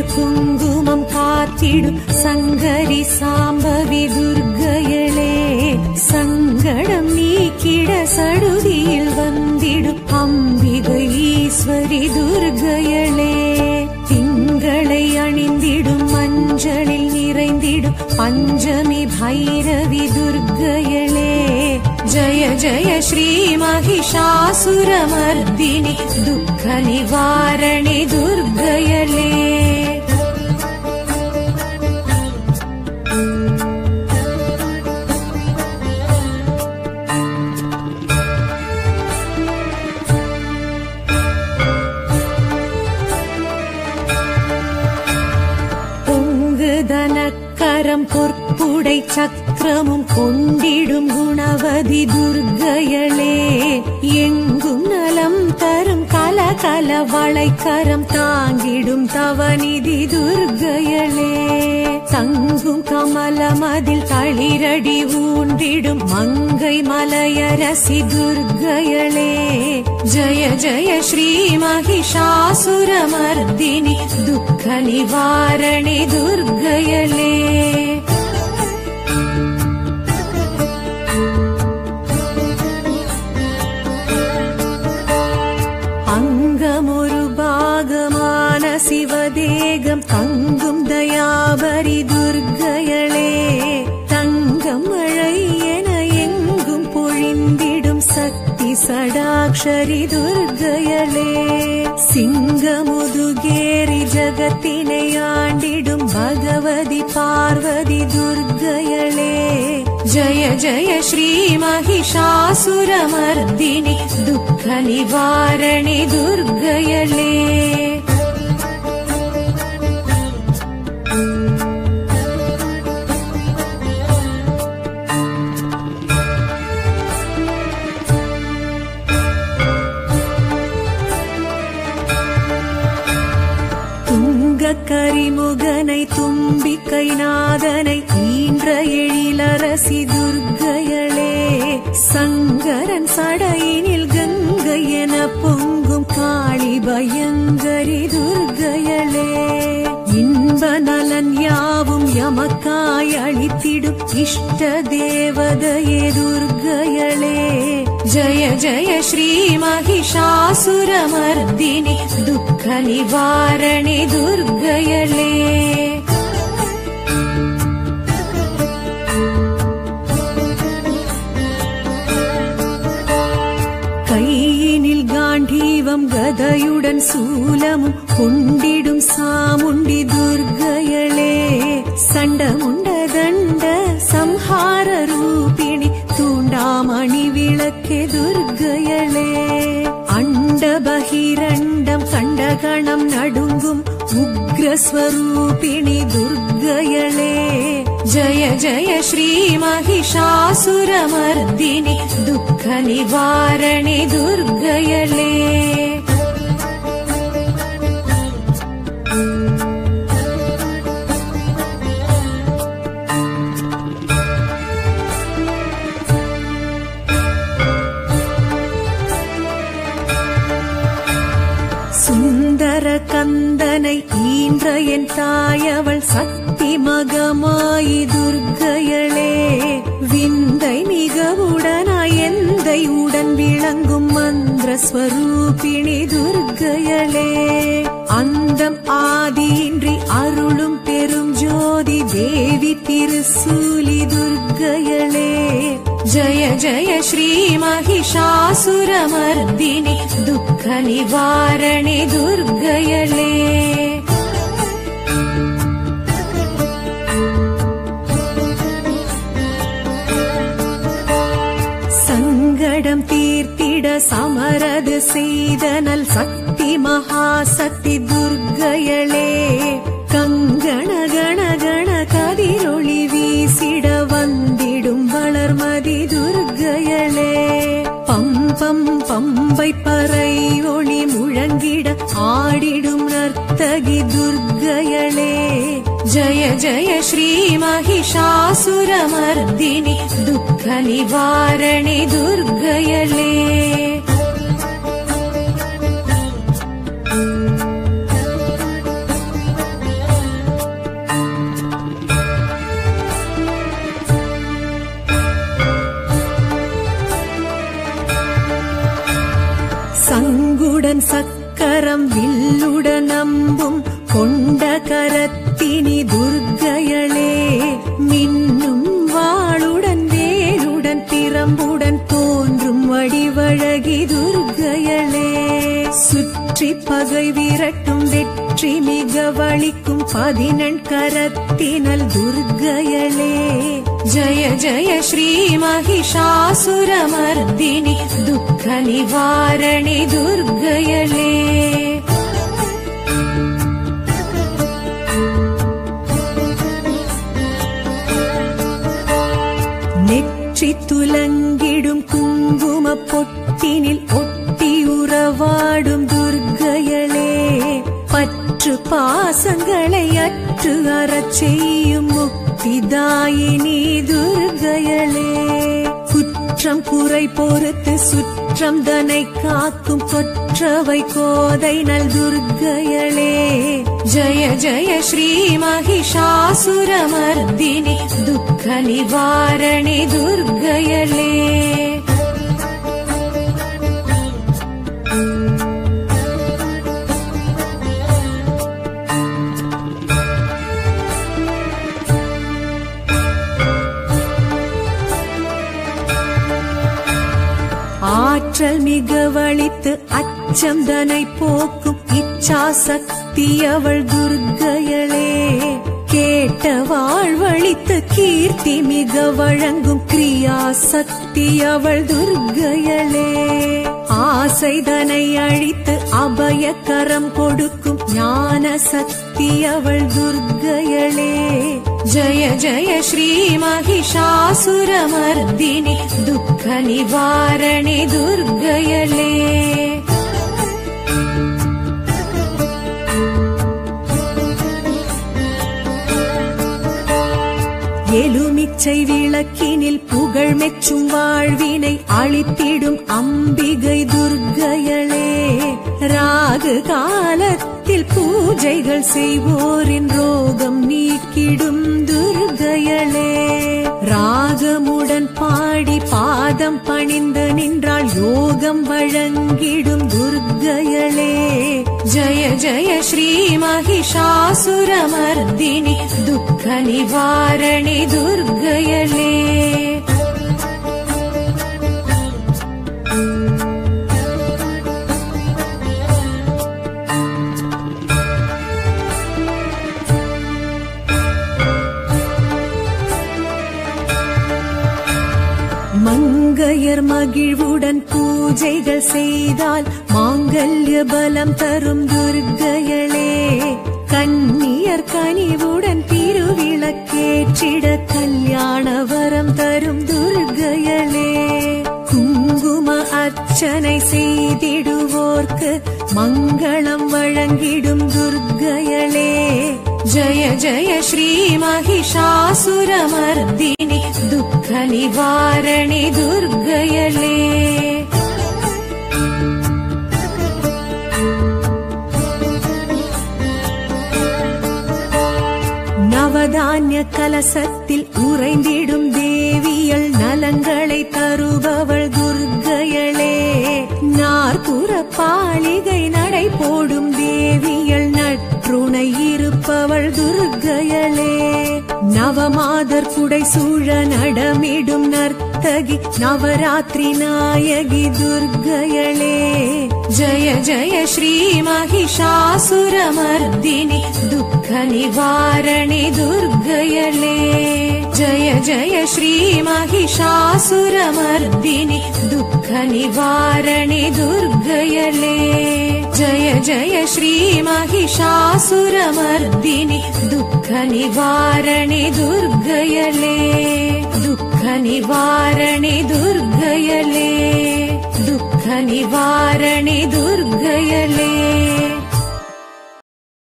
மலர் குங்குமம் காத்திடும் சங்கரி சாம்பவி துர்க்கையளே சங்கடம் நீக்கிட சடுதியில் வந்திடும் அம்பிகை ஈஸ்வரி துர்க்கையளே திங்களை அணிந்திடும் மஞ்சளில் நிறைந்திடும் பஞ்சமி பைரவி துர்க்கையளே जय श्रीमहिषासुरमर्दिनि दुःखनिवारणे दुर्गयले। கரம் பொற்புடை சக்கரமும் கொண்டிடும் குணவதி துர்கையளே எங்கும் நலம் தரும் கல கல வளைக்கரம் தாங்கிடும் தவநிதி துர்க தங்கும் கமலமதில் தளிரடி ஊன்றிடும் மங்கை மலையரசி துர்க்கையளே ஜய ஜய ஸ்ரீ மகிஷாசுரமர்தினி துக்க நிவாரணி துர்க்கையளே शक्ति सडाक्षरि दुर्गयले सिंहमुदुगेरि जगति नाण्डिडु भगवति पार्वति दुर्गयले जय जय श्री महिषासुरमर्दिनि दुःख निवारणि दुर्ग கரிமுகனை தும்பிக்கை நாதனை ஈன்ற எழிலரசி துர்க்கையளே சங்கரன் சடையினில் கங்கை என பொங்கும் காளி பயங்கரி துர்க்கையளே. இன்ப நலன் யாவும் எமக்காய் அளித்திடும் இஷ்ட தேவதையே துர்க்கையளே. ஜய ஜய ஸ்ரீ மகிஷாசுரமர்தினி துக்க நிவாரணி துர்க்கையளே கையினில் காண்டீவம் கதையுடன் சூலமும் கொண்டிடும் சாமுண்டி துர்க்கையளே சண்டமுண்ட தண்ட சம்ஹாரரும் मणि विलके दुर्गयले अण्ड बहिरण्डं कण्ड कणं न उग्रस्वरूपिणि दुर्गयले जय जय श्रीमहिषासुरमर्दिनि दुःख निवारणि दुर्गयले என் தாயவள் சக்தி மகமாயி துர்க்கையளே விந்தை மிக உடனாய் எந்தை உடன் விளங்கும் மந்திர ஸ்வரூபிணி துர்க்கையளே. அந்தம் ஆதியின்றி அருளும் பெரும் ஜோதி தேவி திருசூலி துர்க்கையளே. ஜய ஜய ஸ்ரீ மகிஷாசுரமர்தினி துக்க நிவாரணி சமரது செய்தனல் சக்தி மகாசக்தி துர்க்கையளே. கங்கண கண கண கதிரொளி வீசிட வந்திடும் வளர்மதி துர்க்கையளே. பம்பம் பம்பை பறை ஒளி முழங்கிட ஆடிடும் நர்த்தகி जय जय श्रीमहिषासुरमर्दिनि दुःखनिवारणि दुर्गयले சங்குடன் சக்கரம் வில்லுடன் அம்பும் கொண்ட கரத் வடிவழகி துர்க்கையளே சுற்றி பகை விரட்டும் வெற்றி மிக வழிக்கும் பதினெண் கரத்தினல் துர்க்கையளே ஜய ஜய ஸ்ரீ மகிஷாசுரமர்தினி துக்க நிவாரணி துர்க்கையளே பாசங்களை அற்று அறச் செய்யும் முக்திதாயினி துர்க்கையளே குற்றம் குறை பொறுத்து சுற்றம் தனை காக்கும் கொற்றவை கோதை நல் துர்க்கையளே ஜய ஜய ஸ்ரீ மகிஷாசுரமர்தினி துக்க நிவாரணி துர்க்கையளே ஆற்றல் மிக வழித்து அச்சம் தனை போக்கும் இச்சா சக்தி அவள் துர்க்கையளே. கேட்ட வாழ்வழித்து கீர்த்தி மிக வழங்கும் கிரியா சக்தி அவள் துர்க்கையளே. ஆசைதனை அழித்து அபயக்கரம் கொடுக்கும் ஞான சக்தி அவள் துர்க்கையளே. ஜய ஜய ஸ்ரீ மகிஷாசுரமர்தினி துக்க நிவாரணி துர்க்கையளே. எலுமிச்சை விளக்கினில் புகழ் மெச்சும் வாழ்வினை அழித்திடும் அம்பிகை துர்க்கையளே. ராகு காலத்தில் பூஜைகள் செய்வோரின் ரோகம் நீக்கிடும் துர்க்கையளே. ராகமுடன் பா பாதம் பணிந்து நின்றால் யோகம் வழங்கிடும் துர்க்கையளே. ஜய ஜய ஸ்ரீ மகிஷாசுரமர்தினி துக்க நிவாரணி துர்க்கையளே. மகிழ்வுடன் பூஜைகள் செய்தால் மாங்கல்ய பலம் தரும் துர்க்கையளே கண்ணியர் கனிவுடன் திருவிளக்கேற்றிட கல்யாண வரம் தரும் துர்க்கையளே குங்கும அர்ச்சனை செய்திடுவோர்க்கு மங்களம் வழங்கிடும் துர்க்கையளே ஜய ஜய ஸ்ரீ மகிஷாசுரமர்தினி துக்க நிவாரணி துர்க்கையளே நவதானிய கலசத்தில் உறைந்திடும் தேவியல் நலங்களை தருபவள் துர்க்கையளே நாற்புற பாலிகை நடை போடும் நற்றுணை இருப்பவள் துர்க்கையளே நவமாதர் குடை சூழ நடமிடும் நர்த்தகி நவராத்திரி நாயகி துர்க்கையளே ஜய ஜய ஸ்ரீ மகிஷாசுரமர்தினி துக்க நிவாரணி துர்க்கையளே ஜய ஜய ஸ்ரீ जय श्रीमहिषासुरमर्दिनि महिषासुरमर्दिनि दुःख निवारणे दुर्गयले दुःखनिवारणे दुर्गयले दुःख दुर्गयले।